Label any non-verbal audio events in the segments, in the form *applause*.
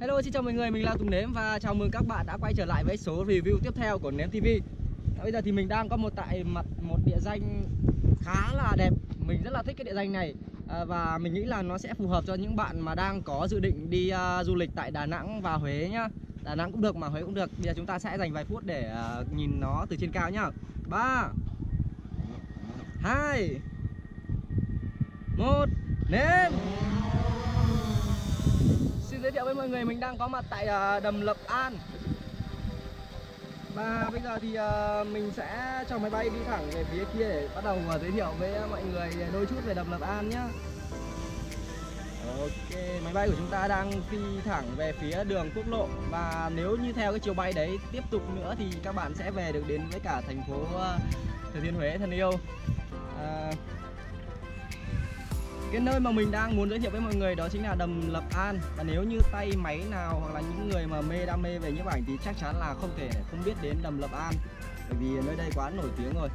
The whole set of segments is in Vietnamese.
Hello xin chào mọi người, mình là Tùng Nếm và chào mừng các bạn đã quay trở lại với số review tiếp theo của Nếm TV. Bây giờ thì mình đang có một tại mặt một địa danh khá là đẹp, mình rất là thích cái địa danh này à, và mình nghĩ là nó sẽ phù hợp cho những bạn mà đang có dự định đi uh, du lịch tại Đà Nẵng và Huế nhá. Đà Nẵng cũng được mà Huế cũng được. Bây giờ chúng ta sẽ dành vài phút để uh, nhìn nó từ trên cao nhá. 3 2 1 Nếm Xin giới thiệu với mọi người mình đang có mặt tại ờ, đầm Lập An. Và bây giờ thì ờ, mình sẽ cho máy bay đi thẳng về phía kia để bắt đầu ờ, giới thiệu với mọi người đôi chút về đầm Lập An nhé Ok, máy bay của chúng ta đang phi thẳng về phía đường quốc lộ. Và nếu như theo cái chiều bay đấy tiếp tục nữa thì các bạn sẽ về được đến với cả thành phố Thừa Thiên Huế thân yêu. À, cái nơi mà mình đang muốn giới thiệu với mọi người đó chính là đầm Lập An. Và nếu như tay máy nào hoặc là những người mà mê, đam mê về nhiếp ảnh thì chắc chắn là không thể không biết đến đầm Lập An. Bởi vì nơi đây quá nổi tiếng rồi.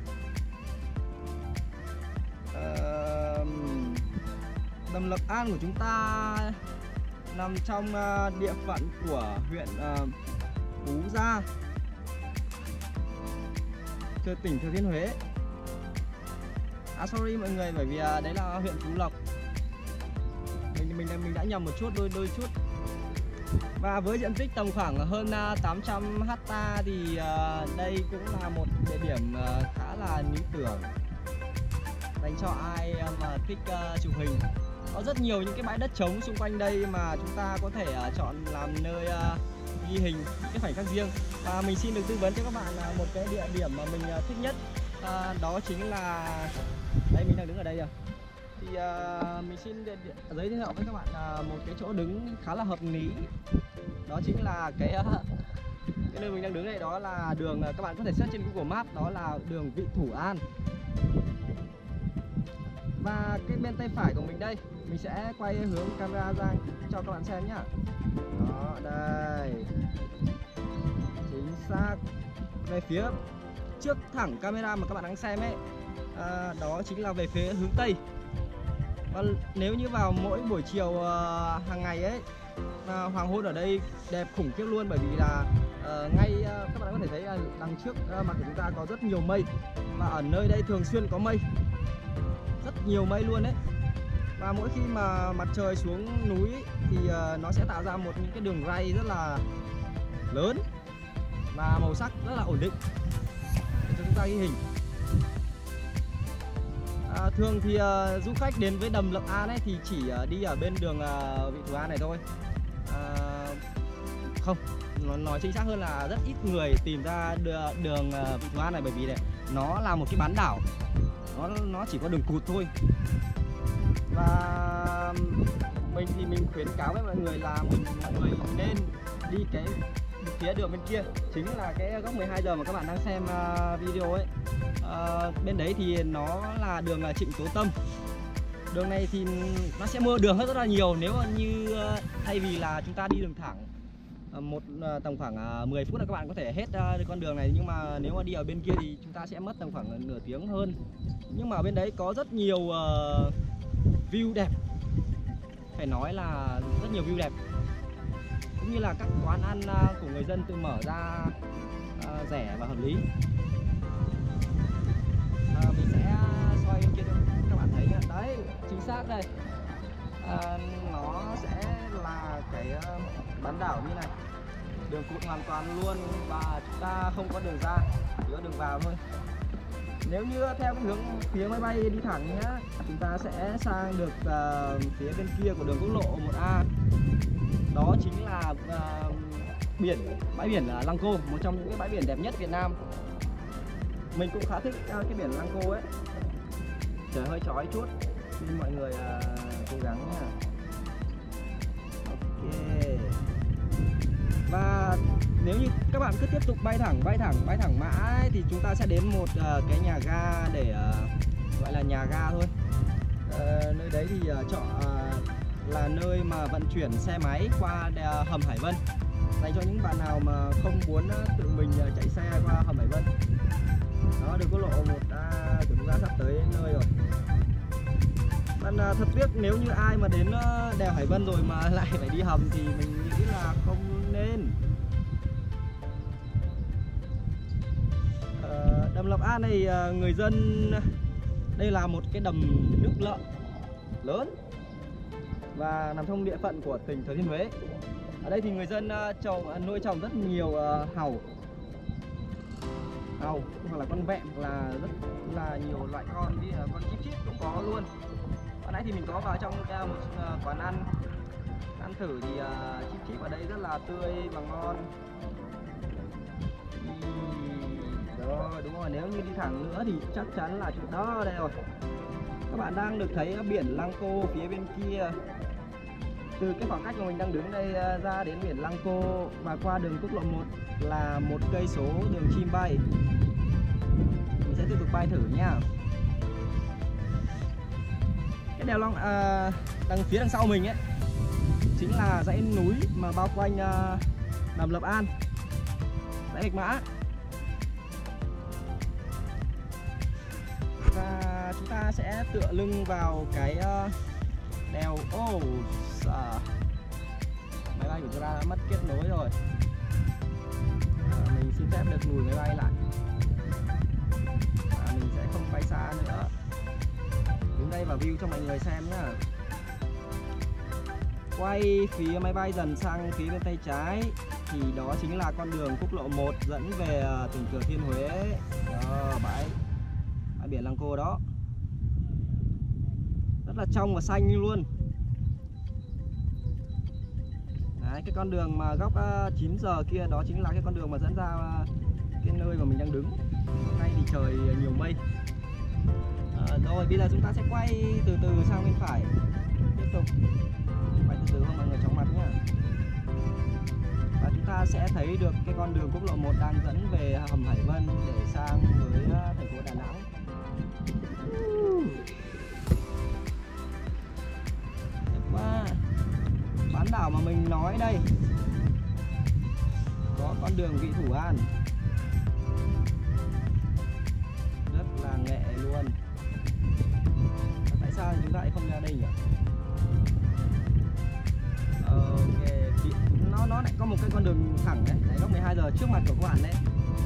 Đầm Lập An của chúng ta nằm trong ờ, địa phận của huyện ờ, Phú Gia tỉnh, Thừa Thiên Huế. À sorry mọi người, bởi vì ờ, đấy là huyện Phú Lộc mình mình đã nhầm một chút đôi đôi chút. Và với diện tích tầm khoảng hơn 800 à, ha thì à, đây cũng là một địa điểm à, khá là lý tưởng dành cho ai à, mà thích chụp hình. Có rất nhiều những cái bãi đất trống xung quanh đây mà chúng ta có thể chọn làm nơi ghi hình những cái khoảnh khắc riêng. Và mình xin được tư vấn cho các bạn một cái địa điểm mà mình thích nhất đó chính là đây mình đang đứng ở đây rồi thì uh, mình xin giới thiệu với các bạn uh, một cái chỗ đứng khá là hợp lý. Đó chính là cái uh, cái nơi mình đang đứng đây đó là đường uh, các bạn có thể search trên Google Maps đó là đường Vị Thủ An. Và cái bên tay phải của mình đây mình sẽ quay hướng camera ra cho các bạn xem nhá. Đó đây. Chính xác. Về phía trước thẳng camera mà các bạn đang xem ấy à, đó chính là về phía hướng tây và nếu như vào mỗi buổi chiều uh, hàng ngày ấy uh, hoàng hôn ở đây đẹp khủng khiếp luôn bởi vì là uh, ngay uh, các bạn có thể thấy là đằng trước uh, mặt của chúng ta có rất nhiều mây và ở nơi đây thường xuyên có mây. Rất nhiều mây luôn đấy và mỗi khi mà mặt trời xuống núi thì uh, nó sẽ tạo ra một những cái đường ray rất là lớn và màu sắc rất là ổn định. Để cho chúng ta ghi hình à, thường thì uh, du khách đến với đầm Lập An ấy thì chỉ uh, đi ở bên đường uh, Vị Thủ An này thôi. À, không nó nói chính xác hơn là rất ít người tìm ra đường, đường uh, Vị Thủ An này bởi vì này, nó là một cái bán đảo. Nó nó chỉ có đường cụt thôi. Và mình thì mình khuyến cáo với mọi người là mọi người nên đi cái phía đường bên kia chính là cái góc 12 giờ mà các bạn đang xem à, video ấy. À, bên đấy thì nó là đường là Trịnh Tố Tâm. Đường này thì nó sẽ mưa đường hơn rất là nhiều nếu như à, thay vì là chúng ta đi đường thẳng à, một tầm khoảng 10 phút là các bạn có thể hết con đường này. Nhưng mà nếu mà đi ở bên kia thì chúng ta sẽ mất tầm khoảng nửa tiếng hơn. Nhưng mà ở bên đấy có rất nhiều view đẹp. Phải nói là rất nhiều view đẹp cũng như là các quán ăn à, của người dân tự mở ra à, rẻ và hợp lý. À, mình sẽ xoay bên kia cho các bạn thấy đấy chính xác đây. À, nó sẽ là cái à, bán đảo như này. Đường cụt hoàn toàn luôn và chúng ta không có đường ra chỉ có đường vào thôi. Nếu như theo cái hướng phía máy bay đi thẳng nhá chúng ta sẽ sang được uh, phía bên kia của đường quốc lộ 1A đó chính là uh, biển bãi biển uh, Lăng Cô một trong những cái bãi biển đẹp nhất Việt Nam. Mình cũng khá thích uh, cái biển Lăng Cô ấy. Trời hơi chói chút nên mọi người uh, cố gắng nha. Ok. Và nếu như các bạn cứ tiếp tục bay thẳng bay thẳng bay thẳng mãi thì chúng ta sẽ đến một uh, cái nhà ga để uh, gọi là nhà ga thôi. Uh, nơi đấy thì uh, chọn uh, là nơi mà vận chuyển xe máy qua hầm Hải Vân. Dành cho những bạn nào mà không muốn ờ, tự mình ờ, chạy xe qua hầm Hải Vân. Đó, đường quốc lộ một đã của chúng sắp tới nơi rồi. Bạn ờ, thật tiếc nếu như ai mà đến đèo Hải Vân rồi mà *laughs* lại phải đi hầm thì mình nghĩ là không nên. Đầm Lộc An này người dân, đây là một cái đầm nước lợ lớn và nằm trong địa phận của tỉnh Thừa Thiên Huế. Ở đây thì người dân ờ, trồng à, nuôi trồng rất nhiều ờ, hàu, hàu hoặc là con vẹm hoặc là rất là nhiều loại con như là con chip chip cũng có luôn. Hồi nãy thì mình có vào trong ờ, một quán ăn ăn thử thì chip chip ở đây rất là tươi và ngon. Ừm, Rồi đúng rồi nếu như đi thẳng nữa thì chắc chắn là chỗ đó đây rồi. Các bạn đang được thấy biển Lăng Cô phía bên kia. Từ cái khoảng cách mà mình đang đứng đây à, ra đến biển Lăng Cô và qua đường quốc lộ 1 là một cây số đường chim bay. Mình sẽ tiếp tục bay thử nha. Cái đèo Long à, đằng phía đằng sau mình ấy chính là dãy núi mà bao quanh à, đầm Lập An. Dãy Bạch Mã. Và chúng ta sẽ tựa lưng vào cái ờ, đèo ô oh, máy bay của chúng ta đã mất kết nối rồi. À, mình xin phép được lùi máy bay lại. À, mình sẽ không bay xa nữa. Đứng đây và view cho mọi người xem nhá. Quay phía máy bay dần sang phía bên tay trái thì đó chính là con đường quốc lộ 1 dẫn về ờ, tỉnh Thừa Thiên Huế. Đó, bãi bãi biển Lăng Cô đó rất là trong và xanh luôn. Đấy, cái con đường mà góc ờ, 9 giờ kia đó chính là cái con đường mà dẫn ra ờ, cái nơi mà mình đang đứng. Hôm nay thì trời nhiều mây. À, rồi bây giờ chúng ta sẽ quay từ từ sang bên phải. Tiếp tục. Quay từ từ không mọi người chóng mặt nhá. Và chúng ta sẽ thấy được cái con đường quốc lộ 1 đang dẫn về hầm Hải Vân để sang với thành phố Đà Nẵng. Đảo mà mình nói đây? Có con đường vị thủ an rất là nghệ luôn. Và tại sao chúng ta lại không ra đây nhỉ? Ờ, ok. Nó nó lại có một cái con đường thẳng đấy. Đấy lúc 12 giờ trước mặt của các bạn đấy.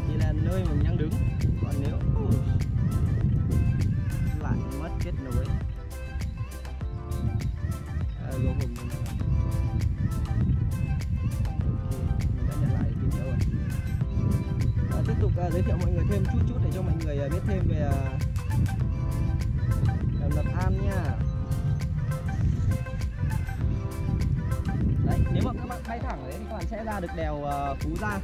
Thì là nơi mình đang đứng. Còn nếu lại mất kết nối. À, gồm mình Vâng, à, giới thiệu mọi người thêm chút chút để cho mọi người à, biết thêm về à, đầm Lập An nha. Đấy nếu mà các bạn bay thẳng ở đấy thì các bạn sẽ ra được đèo à, Phú Gia.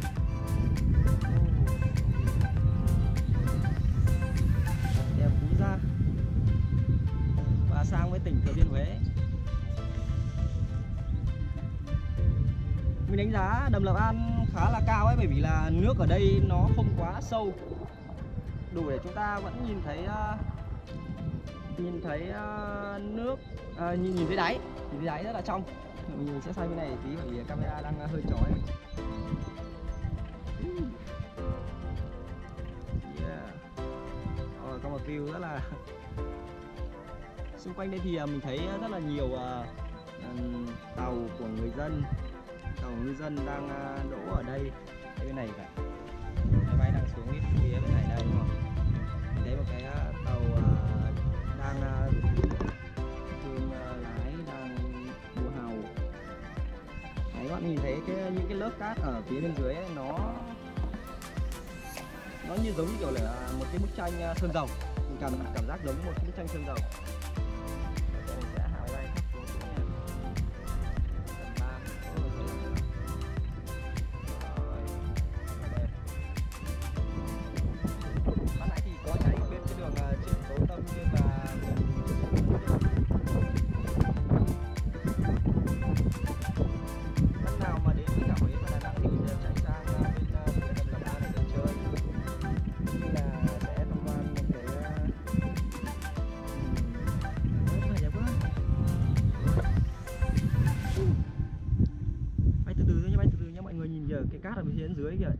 Đèo Phú Gia. Và sang với tỉnh Thừa Thiên Huế. Mình đánh giá đầm Lập An khá là cao ấy bởi vì là nước ở đây nó không quá sâu. Đủ để chúng ta vẫn nhìn thấy uh, nhìn thấy uh, nước uh, nhìn nhìn thấy đáy nhìn thấy đáy rất là trong. Mình sẽ xoay bên này tí bởi vì camera đang uh, hơi chói. Yeah. Rồi, có một view rất là *laughs* xung quanh đây thì uh, mình thấy rất là nhiều uh, tàu của người dân tàu ngư dân đang à, đỗ ở đây. Cái bên này cả. Máy bay đang xuống phía bên này đây đúng không đấy một cái à, tàu à, đang thương lái đang đua hàu đấy các bạn nhìn thấy cái những cái lớp cát ở phía bên dưới ấy, nó nó như giống như kiểu là một cái bức tranh sơn dầu. Mình cảm cảm giác giống một cái bức tranh sơn dầu. Nhìn ở phía dưới kìa.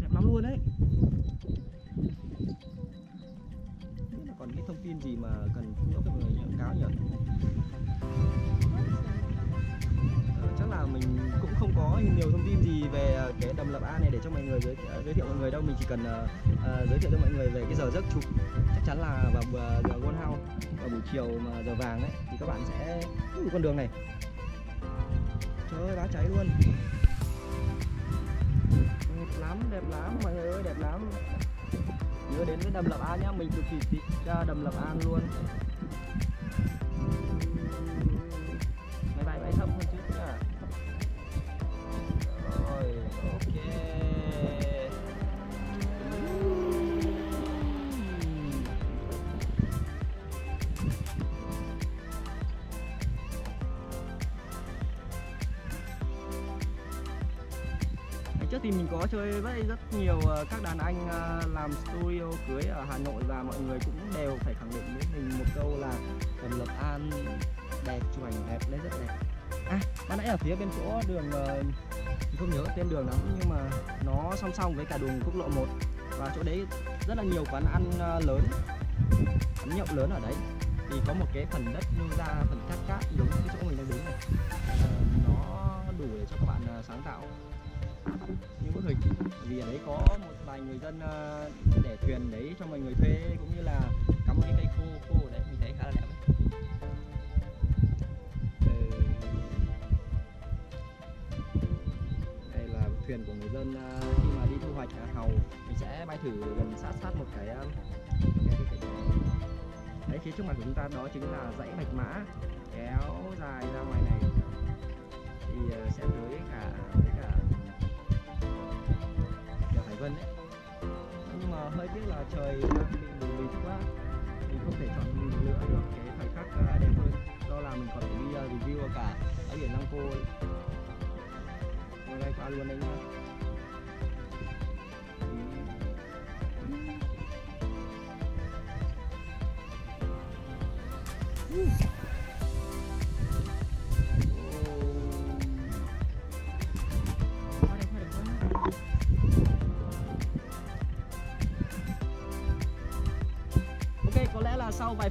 Đẹp lắm luôn đấy. Biết là còn cái thông tin gì mà cần giúp với mọi người nhận cáo nhỉ? Ờ, chắc là mình cũng không có nhiều thông tin gì về ờ, cái đầm Lập a này để cho mọi người giới, ờ, giới thiệu mọi người đâu. Mình chỉ cần uh, giới thiệu cho mọi người về cái giờ giấc chụp. Chắc chắn là vào uh, giờ Gold House vào buổi chiều mà giờ vàng ấy thì các bạn sẽ Ui, con đường này. Trời ơi đá cháy luôn đẹp lắm đẹp lắm, mọi người ơi, đẹp lắm. Nhớ đến với đầm Lập An nhá, mình cực kỳ thích uh, đầm Lập An luôn. Chơi với rất nhiều ờ, các đàn anh ờ, làm studio cưới ở Hà Nội và mọi người cũng đều phải khẳng định với mình một câu là đầm Lộc An đẹp, chụp ảnh đẹp lên rất đẹp. À ban nãy ở phía bên chỗ đường ờ, mình không nhớ tên đường lắm, nhưng mà nó song song với cả đường quốc lộ 1 và chỗ đấy rất là nhiều quán ăn lớn, quán nhậu lớn ở đấy. Thì có một cái phần đất như ra phần cát cát giống cái chỗ mình đang đứng này. Nó đủ để cho các bạn sáng tạo hình. Vì ở đấy có một vài người dân ờ, để thuyền đấy cho mọi người thuê cũng như là cắm một cái cây khô khô ở đấy mình thấy khá là đẹp ờ. đây là thuyền của người dân ờ, khi mà đi thu hoạch hàu mình sẽ bay thử gần sát sát một cái, cái, cái, cái đấy phía trước mặt của chúng ta đó chính là dãy bạch mã kéo dài tiếc là trời đang mịt quá, mình không thể chọn lựa được cái thời khắc đẹp hơn. Do là mình còn phải đi ờ, review cả ở biển Lăng Cô ngày nay qua luôn anh nhá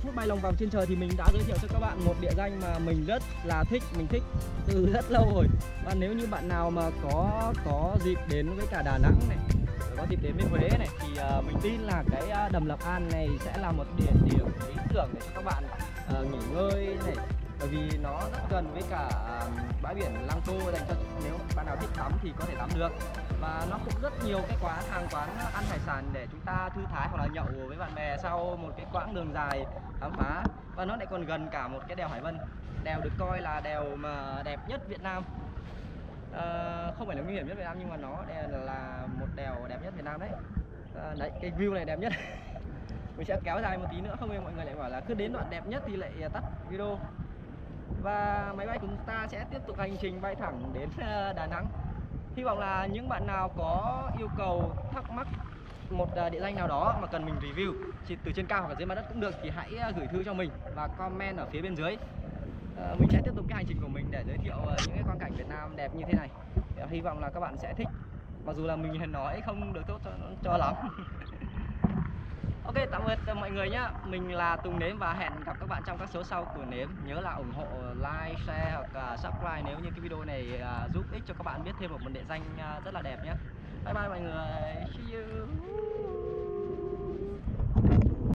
phút bay lòng vòng trên trời thì mình đã giới thiệu cho các bạn một địa danh mà mình rất là thích, mình thích từ rất lâu rồi. Và nếu như bạn nào mà có có dịp đến với cả Đà Nẵng này, có dịp đến với Huế này thì uh, mình tin là cái uh, đầm Lập An này sẽ là một địa điểm lý tưởng để cho các bạn uh, nghỉ ngơi này bởi vì nó rất gần với cả bãi biển Lăng Cô dành cho nếu bạn nào thích tắm thì có thể tắm được. Và nó cũng rất nhiều cái quán hàng quán ăn hải sản để chúng ta thư thái hoặc là nhậu với bạn bè sau một cái quãng đường dài khám phá. Và nó lại còn gần cả một cái đèo Hải Vân. Đèo được coi là đèo mà đẹp nhất Việt Nam. À, không phải là nguy hiểm nhất Việt Nam nhưng mà nó là một đèo đẹp nhất Việt Nam đấy. À, đấy cái view này đẹp nhất. *laughs* Mình sẽ kéo dài một tí nữa không em mọi người lại bảo là cứ đến đoạn đẹp nhất thì lại tắt video và máy bay của chúng ta sẽ tiếp tục hành trình bay thẳng đến ờ, Đà Nẵng. Hy vọng là những bạn nào có yêu cầu thắc mắc một ờ, địa danh nào đó mà cần mình review từ trên cao hoặc dưới mặt đất cũng được thì hãy ờ, gửi thư cho mình và comment ở phía bên dưới. Mình sẽ tiếp tục cái hành trình của mình để giới thiệu những cái quang cảnh Việt Nam đẹp như thế này. Hy vọng là các bạn sẽ thích. Mặc dù là mình nói không được tốt cho, cho lắm. *laughs* Ok tạm biệt mọi người nhé. Mình là Tùng Nếm và hẹn gặp các bạn trong các số sau của Nếm. Nhớ là ủng hộ like, share hoặc uh, subscribe nếu như cái video này uh, giúp ích cho các bạn biết thêm một địa danh uh, rất là đẹp nhé Bye bye mọi người. See you.